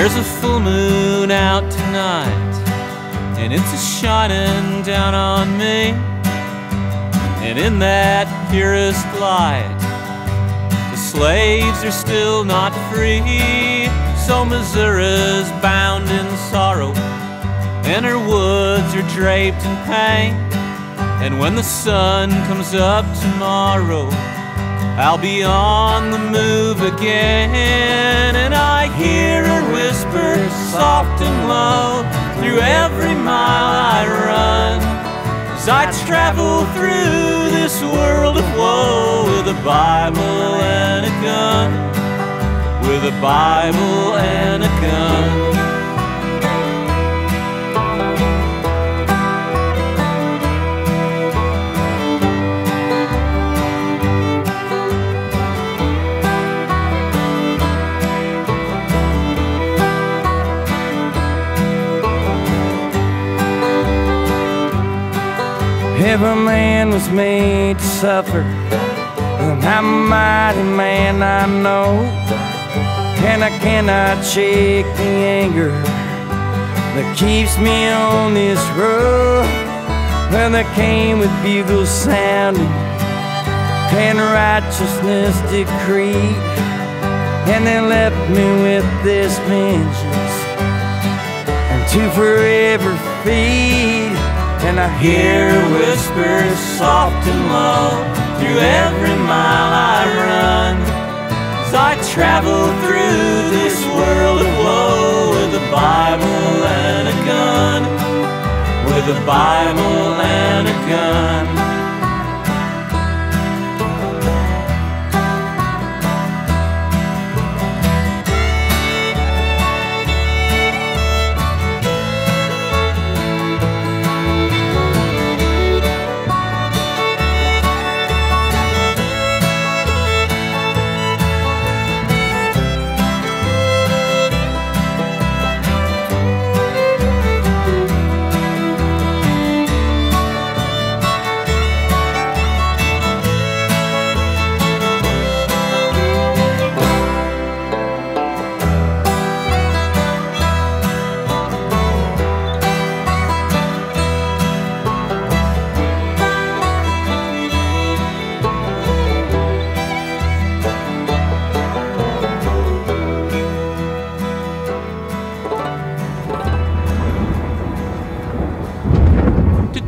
There's a full moon out tonight, and it's a shining down on me. And in that purest light, the slaves are still not free. So Missouri's bound in sorrow, and her woods are draped in pain. And when the sun comes up tomorrow, I'll be on the move again, and I hear her soft and low through every mile I run. As I travel through this world of woe with a Bible and a gun, with a Bible and a gun. Every man was made to suffer, and I'm a mighty man, I know. And I cannot shake the anger that keeps me on this road. When they came with bugles sounding and righteousness decreed, and they left me with this vengeance and to forever feed. And I hear whispers soft and low through every mile I run. As I travel through this world of woe with a Bible and a gun, with a Bible and a gun.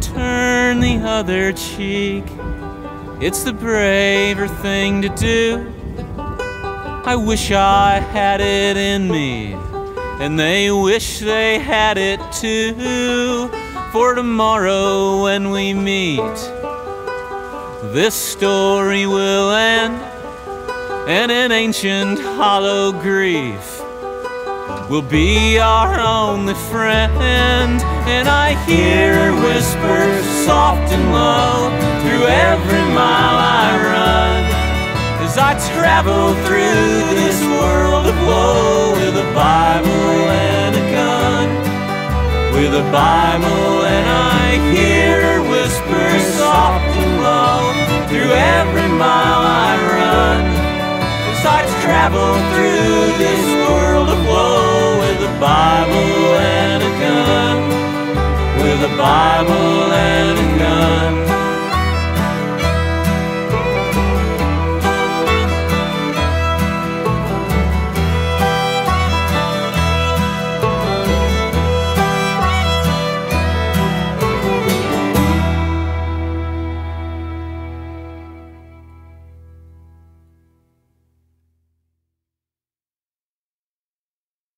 Turn the other cheek. It's the braver thing to do. I wish I had it in me, and they wish they had it too. For tomorrow when we meet, this story will end, and an ancient hollow grief will be our only friend. And I hear her whisper soft and low through every mile I run. As I travel through this world of woe with a Bible and a gun. With a Bible and I hear her whisper soft and low through every mile I run. As I travel through this world of woe Bible and a gun, with a Bible and a gun.